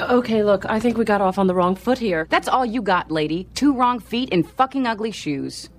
Okay, look, I think we got off on the wrong foot here. That's all you got, lady. Two wrong feet in fucking ugly shoes.